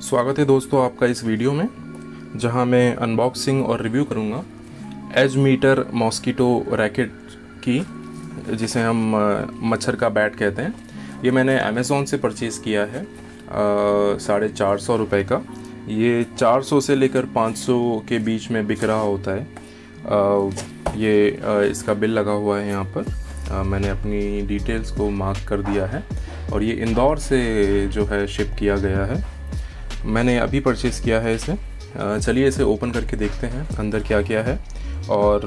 स्वागत है दोस्तों आपका इस वीडियो में जहाँ मैं अनबॉक्सिंग और रिव्यू करूँगा एज मीटर मॉस्किटो रैकेट की जिसे हम मच्छर का बैट कहते हैं। ये मैंने अमेज़ोन से परचेज़ किया है साढ़े चार सौ रुपये का। ये चार सौ से लेकर पाँच सौ के बीच में बिक रहा होता है। अ, ये अ, इसका बिल लगा हुआ है यहाँ पर। अ, मैंने अपनी डिटेल्स को मार्क कर दिया है। और ये इंदौर से जो है शिप किया गया है। मैंने अभी परचेज़ किया है इसे। चलिए इसे ओपन करके देखते हैं, अंदर क्या क्या है। और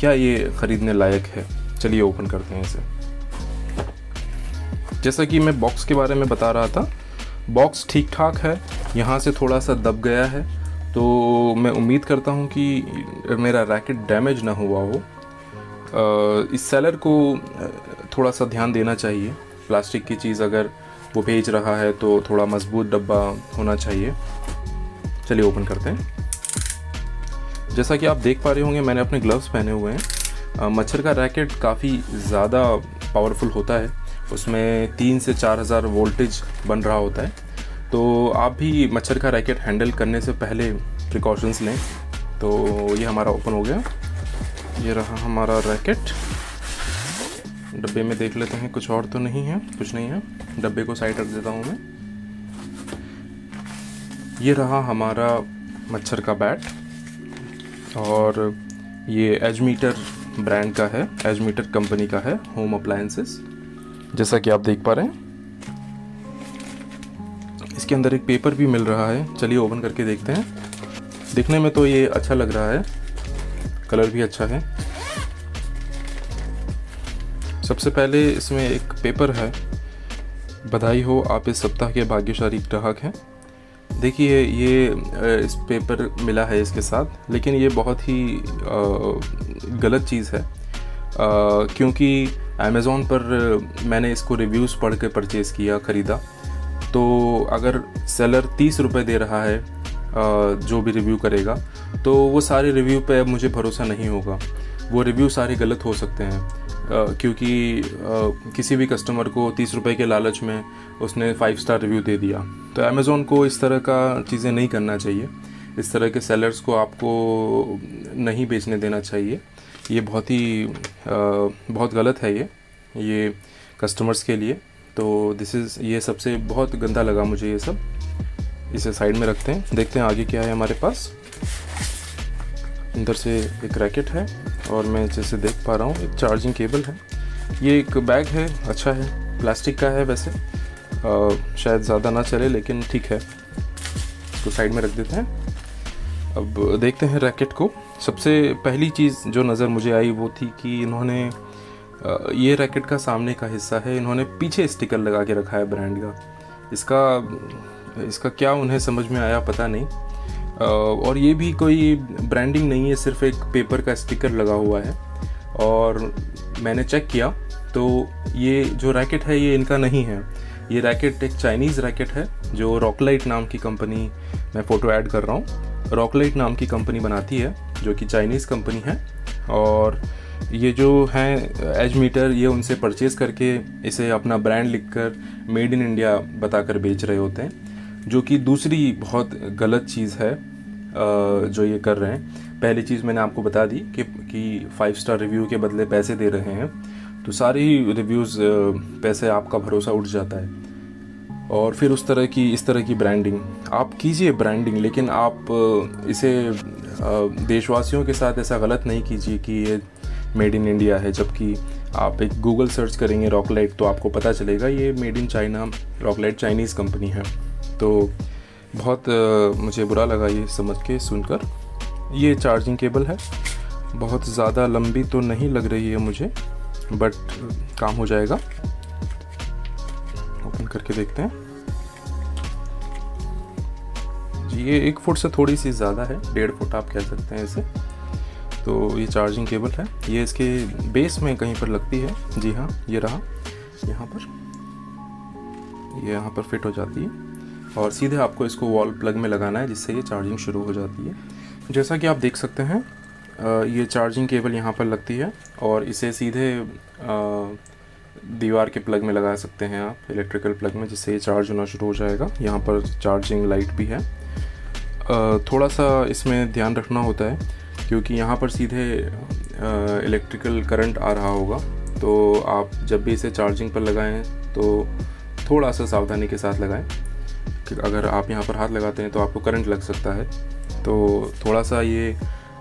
क्या ये ख़रीदने लायक है? चलिए ओपन करते हैं इसे। जैसा कि मैं बॉक्स के बारे में बता रहा था बॉक्स ठीक ठाक है, यहाँ से थोड़ा सा दब गया है। तो मैं उम्मीद करता हूँ कि मेरा रैकेट डैमेज ना हुआ हो। इस सेलर को थोड़ा सा ध्यान देना चाहिए। प्लास्टिक की चीज़ अगर वो भेज रहा है तो थोड़ा मज़बूत डब्बा होना चाहिए। चलिए ओपन करते हैं। जैसा कि आप देख पा रहे होंगे, मैंने अपने ग्लव्स पहने हुए हैं। मच्छर का रैकेट काफ़ी ज़्यादा पावरफुल होता है। उसमें तीन से चार हज़ार वोल्टेज बन रहा होता है। तो आप भी मच्छर का रैकेट हैंडल करने से पहले प्रिकॉशंस लें। तो ये हमारा ओपन हो गया। ये रहा हमारा रैकेट डब्बे में देख लेते हैं, कुछ और तो नहीं है, कुछ नहीं है। डब्बे को साइड रख देता हूँ मैं। ये रहा हमारा मच्छर का बैट और ये एजमीटर ब्रांड का है एजमीटर कंपनी का है होम अप्लायंसेस जैसा कि आप देख पा रहे हैं। इसके अंदर एक पेपर भी मिल रहा है। चलिए ओपन करके देखते हैं। दिखने में तो ये अच्छा लग रहा है। कलर भी अच्छा है। सबसे पहले इसमें एक पेपर है। बधाई हो, आप इस सप्ताह के भाग्यशाली ग्राहक हैं। देखिए, ये इस पेपर मिला है इसके साथ, लेकिन ये बहुत ही गलत चीज़ है। क्योंकि अमेज़ोन पर मैंने इसको रिव्यूज़ पढ़ के परचेज़ किया, ख़रीदा। तो अगर सेलर तीस रुपये दे रहा है जो भी रिव्यू करेगा तो वो सारे रिव्यू पे मुझे भरोसा नहीं होगा। वो रिव्यू सारे गलत हो सकते हैं। क्योंकि किसी भी कस्टमर को तीस रुपये के लालच में उसने फाइव स्टार रिव्यू दे दिया। तो अमेज़ोन को इस तरह का चीज़ें नहीं करना चाहिए। इस तरह के सेलर्स को आपको नहीं बेचने देना चाहिए। ये बहुत ही बहुत गलत है ये ये कस्टमर्स के लिए। तो दिस इज़ ये सबसे बहुत गंदा लगा मुझे ये सब। इसे साइड में रखते हैं। देखते हैं आगे क्या है हमारे पास। अंदर से एक रैकेट है और मैं जैसे देख पा रहा हूँ एक चार्जिंग केबल है। ये एक बैग है अच्छा है प्लास्टिक का है वैसे। अ, शायद ज़्यादा ना चले लेकिन ठीक है। इसको साइड में रख देते हैं। अब देखते हैं रैकेट को। सबसे पहली चीज़ जो नज़र मुझे आई वो थी कि इन्होंने ये रैकेट का सामने का हिस्सा है। इन्होंने पीछे स्टिकर लगा के रखा है ब्रांड का। इसका इसका क्या उन्हें समझ में आया पता नहीं। और ये भी कोई ब्रांडिंग नहीं है, सिर्फ़ एक पेपर का स्टिकर लगा हुआ है। और मैंने चेक किया तो ये जो रैकेट है, ये इनका नहीं है। ये रैकेट एक चाइनीज़ रैकेट है, जो रॉकलाइट नाम की कंपनी मैं फ़ोटो ऐड कर रहा हूँ। रॉकलाइट नाम की कंपनी बनाती है, जो कि चाइनीज़ कंपनी है। और ये जो हैं एज मीटर ये उनसे परचेज़ करके इसे अपना ब्रांड लिखकर मेड इन इंडिया बताकर बेच रहे होते हैं। जो कि दूसरी बहुत गलत चीज़ है जो ये कर रहे हैं। पहली चीज़ मैंने आपको बता दी कि कि फाइव स्टार रिव्यू के बदले पैसे दे रहे हैं तो सारे ही रिव्यूज़ पैसे आपका भरोसा उठ जाता है। और फिर उस तरह की, इस तरह की ब्रांडिंग आप कीजिए ब्रांडिंग लेकिन आप इसे देशवासियों के साथ ऐसा गलत नहीं कीजिए कि ये मेड इन इंडिया है, जबकि आप एक गूगल सर्च करेंगे रॉकलाइट तो आपको पता चलेगा ये made in China Rocklight Chinese company है। तो बहुत मुझे बुरा लगा ये समझ के, सुनकर। ये चार्जिंग केबल है। बहुत ज़्यादा लंबी तो नहीं लग रही है मुझे बट काम हो जाएगा। ओपन करके देखते हैं। जी, ये एक फुट से थोड़ी सी ज़्यादा है, डेढ़ फुट आप कह सकते हैं इसे। तो ये चार्जिंग केबल है। ये इसके बेस में कहीं पर लगती है। जी हाँ ये रहा। यहाँ पर। ये यहाँ पर फिट हो जाती है। और सीधे आपको इसको वॉल प्लग में लगाना है, जिससे ये चार्जिंग शुरू हो जाती है। जैसा कि आप देख सकते हैं ये चार्जिंग केबल यहाँ पर लगती है और इसे सीधे दीवार के प्लग में लगा सकते हैं आप इलेक्ट्रिकल प्लग में, जिससे ये चार्ज होना शुरू हो जाएगा। यहाँ पर चार्जिंग लाइट भी है। थोड़ा सा इसमें ध्यान रखना होता है, क्योंकि यहाँ पर सीधे इलेक्ट्रिकल करंट आ रहा होगा। तो आप जब भी इसे चार्जिंग पर लगाएँ तो थोड़ा सा सावधानी के साथ लगाएँ। अगर आप यहाँ पर हाथ लगाते हैं तो आपको करंट लग सकता है। तो थोड़ा सा ये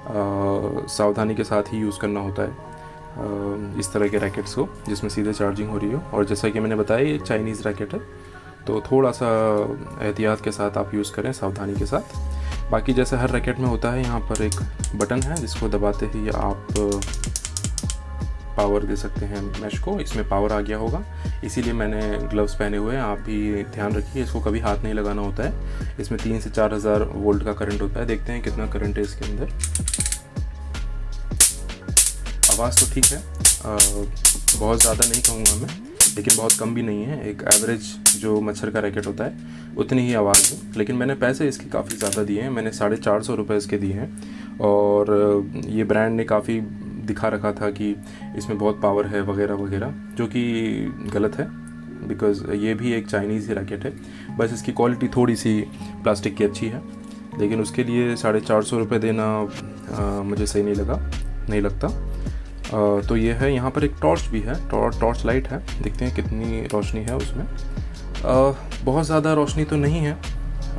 सावधानी के साथ ही यूज़ करना होता है इस तरह के रैकेट्स को, जिसमें सीधे चार्जिंग हो रही हो। और जैसा कि मैंने बताया, ये चाइनीज़ रैकेट है। तो थोड़ा सा एहतियात के साथ आप यूज़ करें, सावधानी के साथ। बाकी जैसे हर रैकेट में होता है, यहाँ पर एक बटन है, जिसको दबाते ही आप पावर दे सकते हैं मैश को। इसमें पावर आ गया होगा। इसीलिए मैंने ग्लव्स पहने हुए हैं। आप भी ध्यान रखिए इसको कभी हाथ नहीं लगाना होता है। इसमें तीन से चार हज़ार वोल्ट का करंट होता है। देखते हैं कितना करंट है इसके अंदर। आवाज़ तो ठीक है। आ, बहुत ज़्यादा नहीं कहूँगा मैं लेकिन बहुत कम भी नहीं है। एक एवरेज जो मच्छर का रैकेट होता है उतनी ही आवाज़ है। लेकिन मैंने पैसे इसके काफ़ी ज़्यादा दिए हैं। मैंने साढ़े चार सौ रुपये इसके दिए हैं। और ये ब्रांड ने काफ़ी दिखा रखा था कि इसमें बहुत पावर है वगैरह वगैरह जो कि गलत है बिकॉज़ ये भी एक चाइनीज़ ही रैकेट है। बस इसकी क्वालिटी थोड़ी सी प्लास्टिक की अच्छी है लेकिन उसके लिए साढ़े चार सौ रुपये देना आ, मुझे सही नहीं लगा नहीं लगता। आ, तो ये है यहाँ पर एक टॉर्च भी है टॉर्च लाइट है देखते हैं कितनी रोशनी है उसमें। आ, बहुत ज़्यादा रोशनी तो नहीं है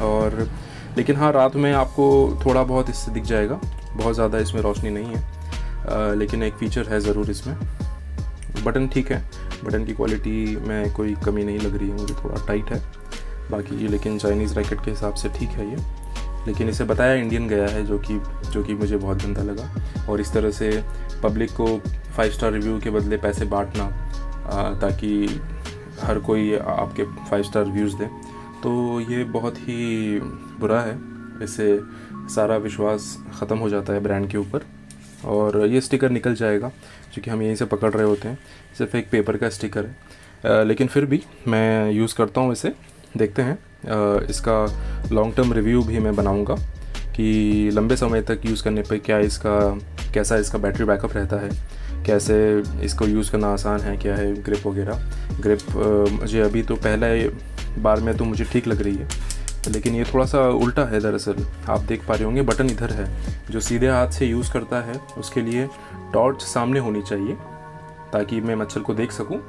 और लेकिन हाँ रात में आपको थोड़ा बहुत इससे दिख जाएगा बहुत ज़्यादा इसमें रोशनी नहीं है। लेकिन एक फ़ीचर है ज़रूर इसमें। बटन ठीक है। बटन की क्वालिटी में कोई कमी नहीं लग रही है, मुझे थोड़ा टाइट है। बाकी ये लेकिन चाइनीज़ रैकेट के हिसाब से ठीक है ये। लेकिन इसे बताया इंडियन गया है, जो कि जो कि मुझे बहुत गंदा लगा। और इस तरह से पब्लिक को फाइव स्टार रिव्यू के बदले पैसे बांटना ताकि हर कोई आपके फाइव स्टार रिव्यूज़ दे। तो ये बहुत ही बुरा है। इससे सारा विश्वास ख़त्म हो जाता है ब्रांड के ऊपर। और ये स्टिकर निकल जाएगा, क्योंकि हम यहीं से पकड़ रहे होते हैं। सिर्फ़ एक पेपर का स्टिकर है। लेकिन फिर भी मैं यूज़ करता हूँ इसे। देखते हैं। इसका लॉन्ग टर्म रिव्यू भी मैं बनाऊँगा कि लंबे समय तक यूज़ करने पर क्या इसका, कैसा इसका बैटरी बैकअप रहता है, कैसे इसको यूज़ करना आसान है, क्या है ग्रिप वगैरह। ग्रिप मुझे अभी तो पहला बार में तो मुझे ठीक लग रही है। लेकिन ये थोड़ा सा उल्टा है दरअसल। आप देख पा रहे होंगे, बटन इधर है, जो सीधे हाथ से यूज़ करता है, उसके लिए टॉर्च सामने होनी चाहिए, ताकि मैं मच्छर को देख सकूँ।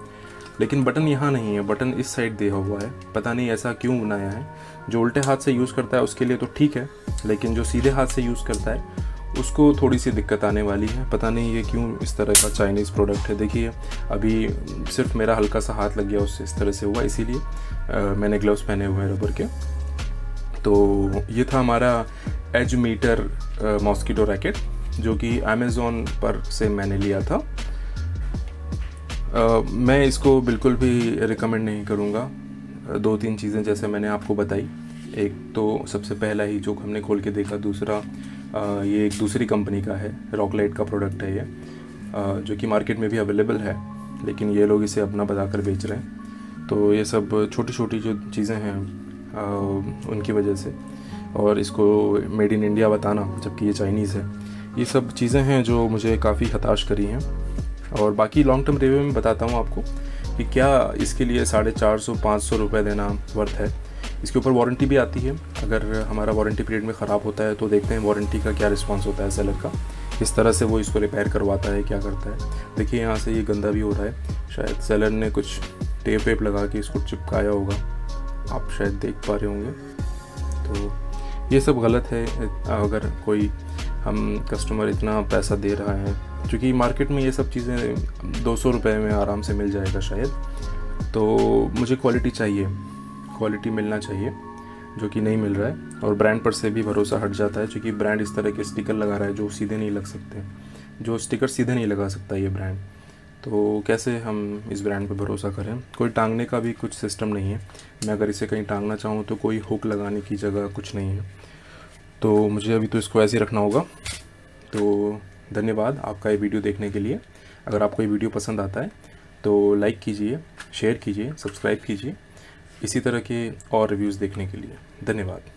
लेकिन बटन यहाँ नहीं है, बटन इस साइड दिया हुआ है। पता नहीं ऐसा क्यों बनाया है। जो उल्टे हाथ से यूज़ करता है, उसके लिए तो ठीक है, लेकिन जो सीधे हाथ से यूज़ करता है, उसको थोड़ी सी दिक्कत आने वाली है। पता नहीं ये क्यों इस तरह का चाइनीज़ प्रोडक्ट है। देखिए, अभी सिर्फ़ मेरा हल्का सा हाथ लग गया उससे इस तरह से हुआ, इसीलिए मैंने ग्लव्स पहने हुए हैं रबर के। तो ये था हमारा एज मीटर मॉस्किटो रैकेट जो कि अमेज़ोन पर से मैंने लिया था। uh, मैं इसको बिल्कुल भी रिकमेंड नहीं करूँगा। दो तीन चीज़ें जैसे मैंने आपको बताई। एक तो सबसे पहला ही जो हमने खोल के देखा दूसरा uh, ये एक दूसरी कंपनी का है रॉकलाइट का प्रोडक्ट है ये। uh, जो कि मार्केट में भी अवेलेबल है लेकिन ये लोग इसे अपना बता कर बेच रहे हैं। तो ये सब छोटी छोटी जो चीज़ें हैं उनकी वजह से। और इसको मेड इन इंडिया बताना, जबकि ये चाइनीज़ है। ये सब चीज़ें हैं जो मुझे काफ़ी हताश करी हैं। और बाकी लॉन्ग टर्म रिव्यू में बताता हूँ आपको कि क्या इसके लिए साढ़े चार सौ, पाँच सौ रुपये देना वर्थ है। इसके ऊपर वारंटी भी आती है। अगर हमारा वारंटी पीरियड में ख़राब होता है तो देखते हैं वारंटी का क्या रिस्पॉन्स होता है सेलर का। किस तरह से वो इसको रिपेयर करवाता है, क्या करता है। देखिए, यहाँ से ये गंदा भी हो रहा है। शायद सेलर ने कुछ टेप वेप लगा के इसको चिपकाया होगा। आप शायद देख पा रहे होंगे। तो ये सब गलत है। अगर कोई हम कस्टमर इतना पैसा दे रहा है, क्योंकि मार्केट में ये सब चीज़ें दो सौ में आराम से मिल जाएगा शायद। तो मुझे क्वालिटी चाहिए। क्वालिटी मिलना चाहिए, जो कि नहीं मिल रहा है। और ब्रांड पर से भी भरोसा हट जाता है, क्योंकि ब्रांड इस तरह के स्टिकर लगा रहा है, जो सीधे नहीं लग सकते। जो स्टिकर सीधे नहीं लगा सकता ये ब्रांड तो कैसे हम इस ब्रांड पर भरोसा करें? कोई टांगने का भी कुछ सिस्टम नहीं है। मैं अगर इसे कहीं टांगना चाहूँ तो कोई हुक लगाने की जगह कुछ नहीं है। तो मुझे अभी तो इसको ऐसे ही रखना होगा। तो धन्यवाद आपका ये वीडियो देखने के लिए। अगर आपको ये वीडियो पसंद आता है तो लाइक कीजिए शेयर कीजिए सब्सक्राइब कीजिए। इसी तरह के और रिव्यूज़ देखने के लिए। धन्यवाद।